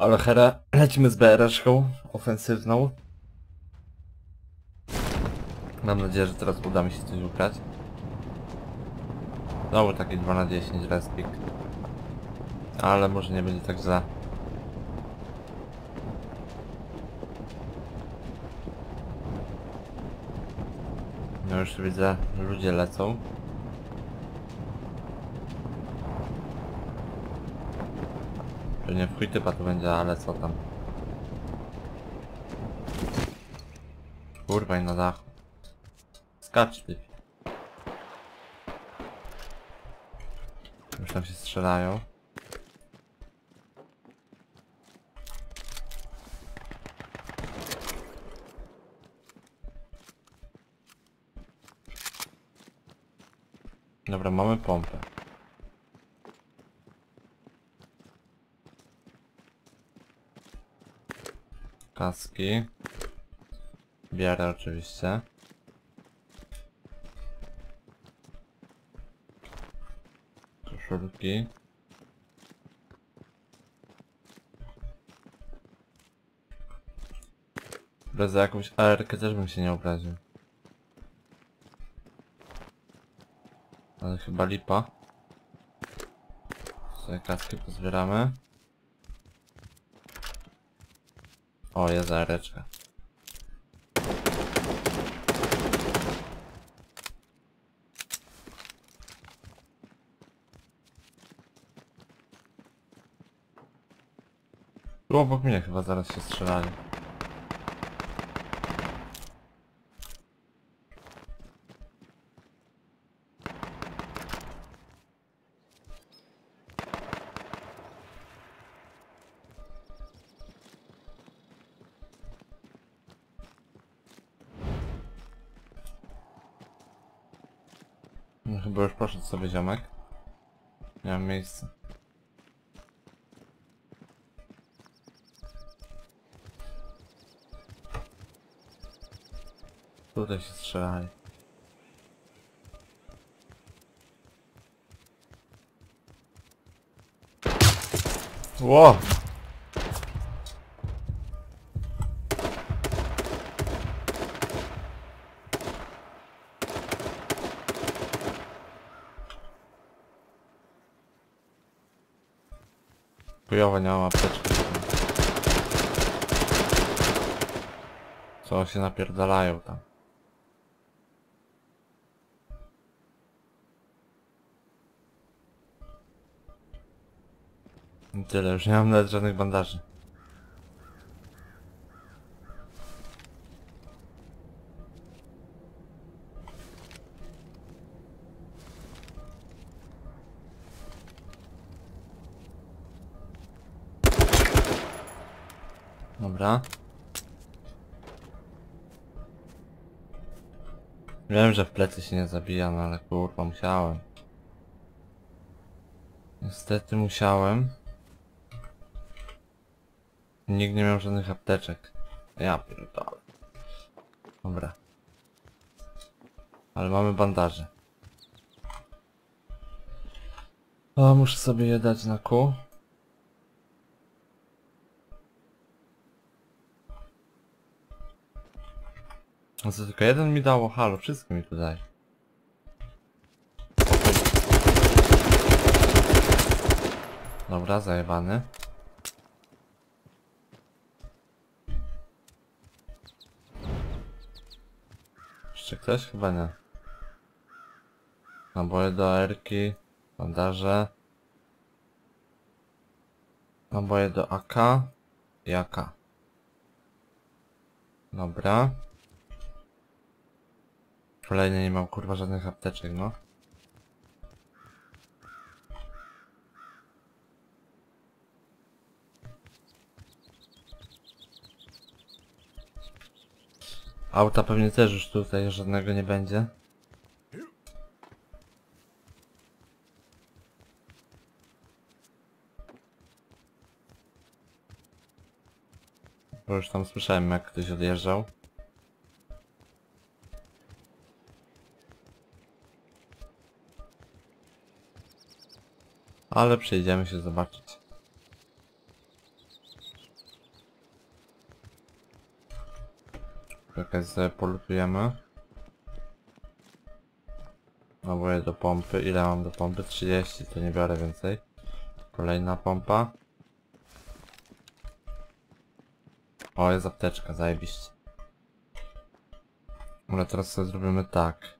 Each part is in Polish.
Ale Hera, lecimy z BRS-ką ofensywną. Mam nadzieję, że teraz uda mi się coś ugrać. Znowu taki 2 na 10 respik. Ale może nie będzie tak źle. No już widzę, ludzie lecą. Pewnie w chuj typa to będzie, ale co tam. Kurwa i na dachu. Skacz ty. Już tam się strzelają. Dobra, mamy pompę. Kaski. Bierę oczywiście. Koszulki. Bez za jakąś ARK też bym się nie obraził. Ale chyba lipa. Sobie kaski pozbieramy. O, jest areczka. Tu obok mnie chyba zaraz się strzelali. No chyba już poszedł sobie ziomek. Nie mam miejsca. Tutaj się strzelali. Ło! Chujowo nie mam apteczki. Co się napierdalają tam. Tyle, już nie mam nawet żadnych bandaży. Dobra. Wiem, że w plecy się nie zabija, no ale kurwa, musiałem. Niestety musiałem. Nikt nie miał żadnych apteczek. Ja pierdolę. Dobra. Ale mamy bandaże. O, muszę sobie je dać na kół. A co tylko jeden mi dało? Halo, wszystko mi tu daj. Dobra, zajebany. Jeszcze ktoś? Chyba nie. Naboje do erki, bandaże. Naboje do AK i AK. Dobra. Kolejny nie mam kurwa żadnych apteczek, no. Auta pewnie też już tutaj żadnego nie będzie. Bo już tam słyszałem jak ktoś odjeżdżał. ale przejdziemy się zobaczyć. Czekaj, sobie polutujemy. Naboje no do pompy. Ile mam do pompy? 30, to nie biorę więcej. Kolejna pompa. O, jest apteczka, zajebiście. Ale teraz sobie zrobimy tak.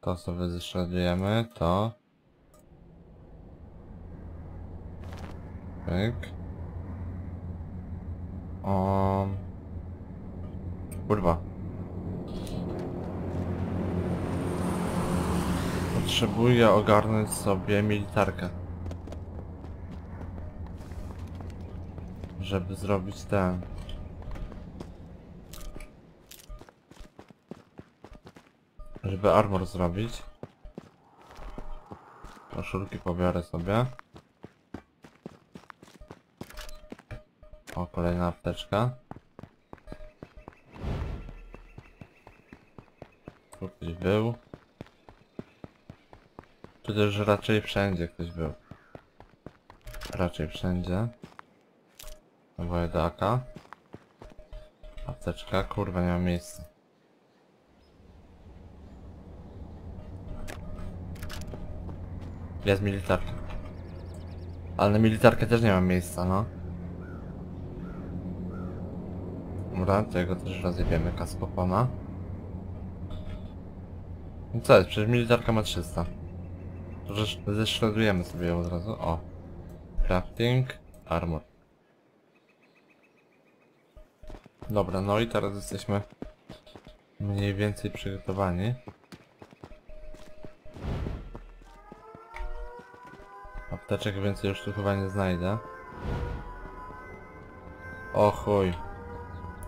To sobie zeszedujemy, to... Pyk. O. Kurwa. Potrzebuję ogarnąć sobie militarkę. Żeby zrobić ten. Żeby armor zrobić. Koszulki pobiorę sobie. O, kolejna apteczka. Tu ktoś był. Tu też raczej wszędzie ktoś był. Raczej wszędzie. AK. Apteczka, kurwa nie ma miejsca. Jest militarka. Ale na militarkę też nie mam miejsca, no. Dobra, tego też rozjebiemy kaskopona. No co jest, przecież militarka ma 300. To sobie ją od razu. O. Crafting, armor. Dobra, no i teraz jesteśmy mniej więcej przygotowani. Apteczek więcej już tu chyba nie znajdę. O chuj.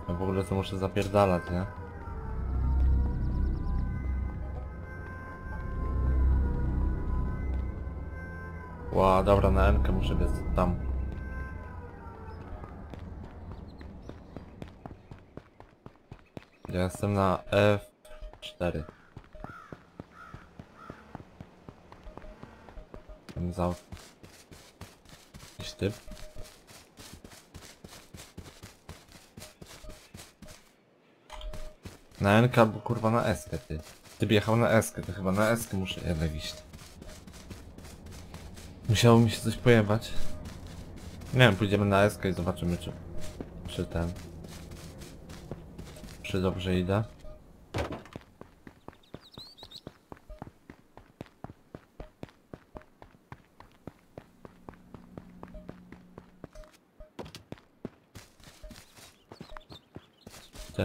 No w ogóle to muszę zapierdalać, nie? Ła, dobra, na N muszę biec tam. Ja jestem na F4. Ten z aut. Jakiś typ. Na NK albo kurwa na S ty. Ty jechał na S, to chyba na S muszę jednak iść. Musiało mi się coś pojebać. Nie wiem, pójdziemy na S i zobaczymy czy... Czy ten... Czy dobrze idę.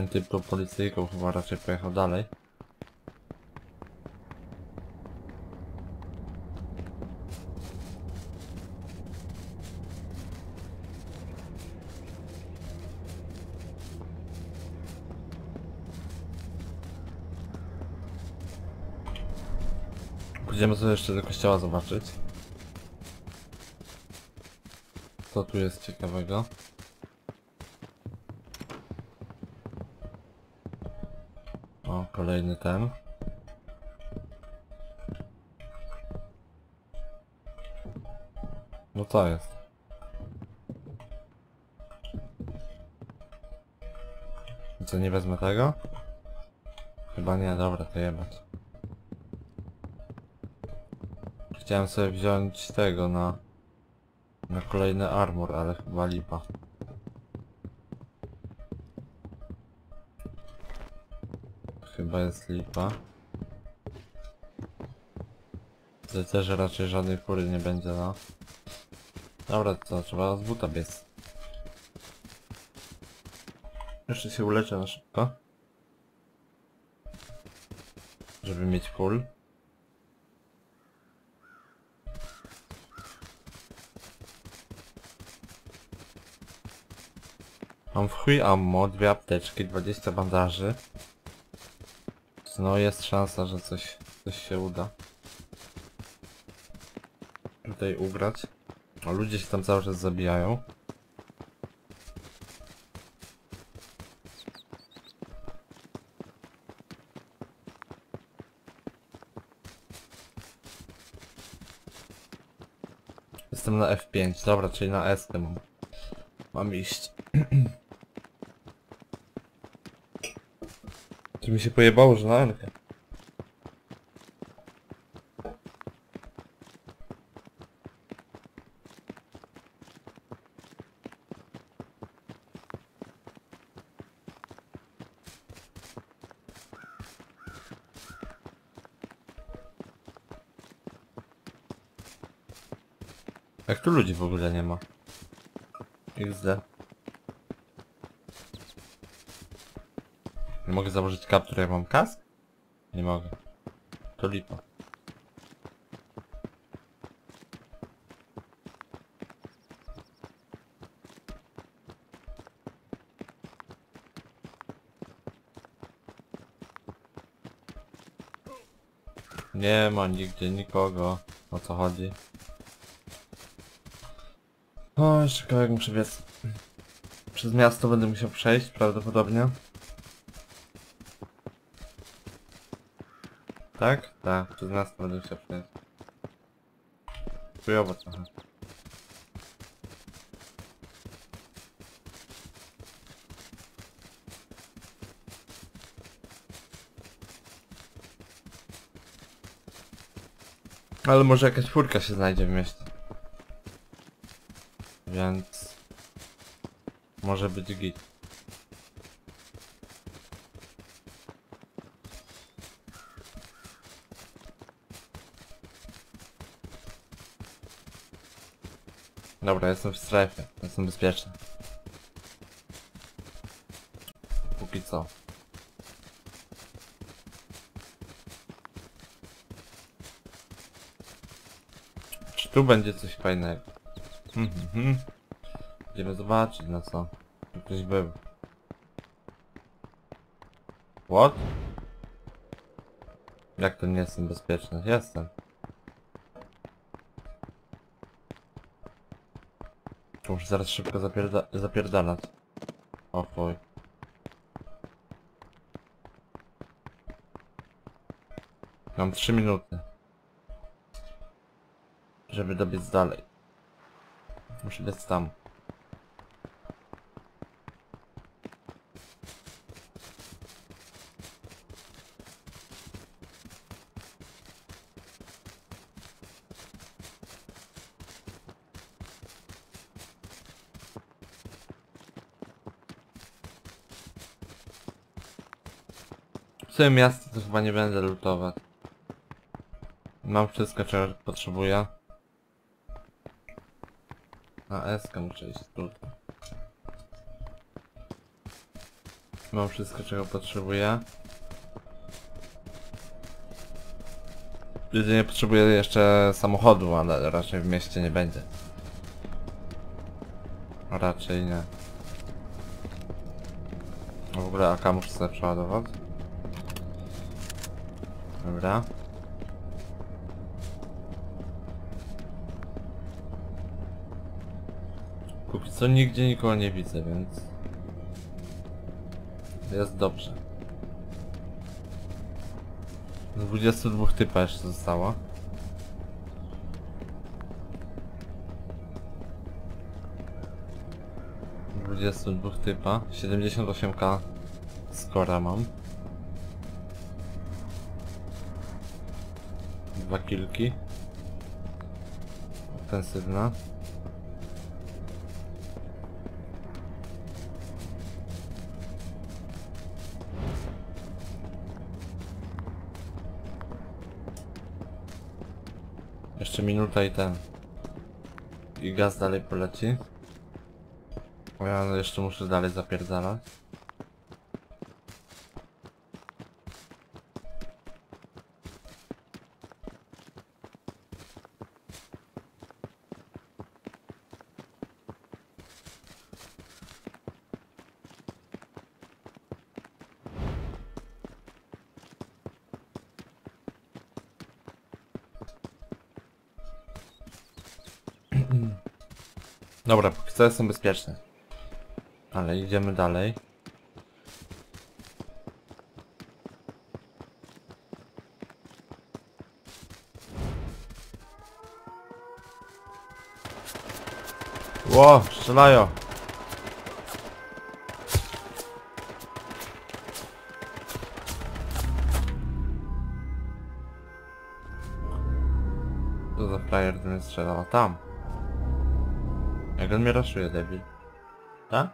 Ten typ to policyjką chyba raczej pojechał dalej. Pójdziemy sobie jeszcze do kościoła zobaczyć. Co tu jest ciekawego? Kolejny ten. No to jest. Co, nie wezmę tego? Chyba nie, dobra, to jebać. Chciałem sobie wziąć tego na... Na kolejny armor, ale chyba lipa. Chyba jest lipa. Tutaj też raczej żadnej fury nie będzie, no. Dobra, to trzeba z buta biec. Jeszcze się uleczę na szybko. Żeby mieć full. Mam w chuj ammo, dwie apteczki, 20 bandaży. No jest szansa, że coś, coś się uda. Tutaj ugrać. A ludzie się tam cały czas zabijają. Jestem na F5, dobra, czyli na S mam. Mam iść. Czy mi się pojebało, że na Elkę? Jak tu ludzi w ogóle nie ma? XD. Nie mogę założyć kaptur jak mam kask? Nie mogę. To lipa. Nie ma nigdzie nikogo. O co chodzi? O, jeszcze kawałek muszę. Przez miasto będę musiał przejść prawdopodobnie. Tak? Tak, przez będę musiał przejść. Chujowo trochę. Ale może jakaś furka się znajdzie w mieście. Więc... Może być git. Dobra, jestem w strefie. Jestem bezpieczny. Póki co. Czy tu będzie coś fajnego? Mhm, mhm. Idziemy zobaczyć na co. Ktoś był. What? Jak to nie jestem bezpieczny? Jestem. Muszę zaraz szybko zapierda zapierdalać. O. Mam 3 minuty. Żeby dobiec dalej. Muszę biec tam. Sumie miasto to chyba nie będę lutować. Mam wszystko czego potrzebuję. A SK muszę iść tutaj. Mam wszystko czego potrzebuję. Jedynie potrzebuję jeszcze samochodu, ale raczej w mieście nie będzie. Raczej nie. W ogóle AK muszę sobie przeładować. Dobra. Póki co nigdzie nikogo nie widzę, więc... Jest dobrze. 22 typa jeszcze zostało. Dwóch typa, 78k skora mam. Dwa kilki. Ofensywna. Jeszcze minuta i ten. I gaz dalej poleci. Ja jeszcze muszę dalej zapierdalać. Dobra, póki co jestem bezpieczny. Ale idziemy dalej. Ło, strzelają. To za frajer, który strzelał tam. Jak on mnie raszuje, debil. Tak?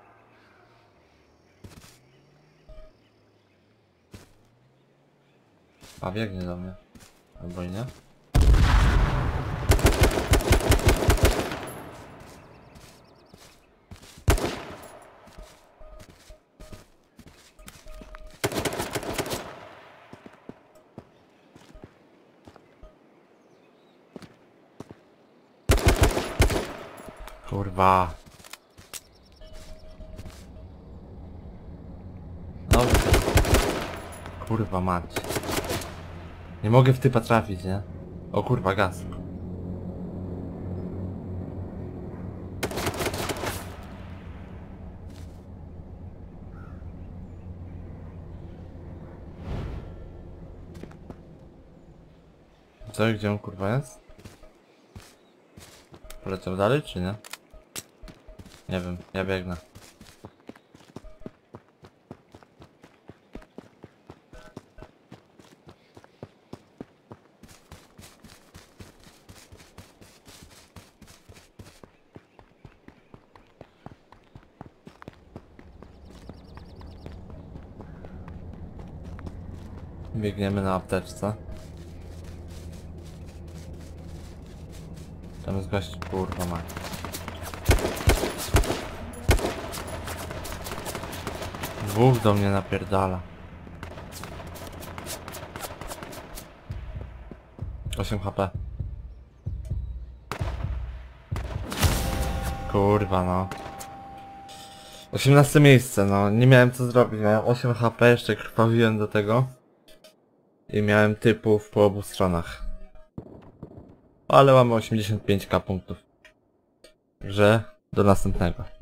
A biegnie do mnie. Albo i nie? Kurwa. Dobrze. Kurwa mać. Nie mogę w typa trafić, nie? O kurwa, gaz. Co, gdzie on kurwa jest? Poleciał dalej, czy nie? Nie wiem, ja biegnę. Biegniemy na apteczce. Tam jest gość, kurwa ma. Dwóch do mnie napierdala. 8 HP. Kurwa no. 18 miejsce, no. Nie miałem co zrobić. Miałem 8 HP, jeszcze krwawiłem do tego. I miałem typów po obu stronach. Ale mamy 85k punktów. Także do następnego.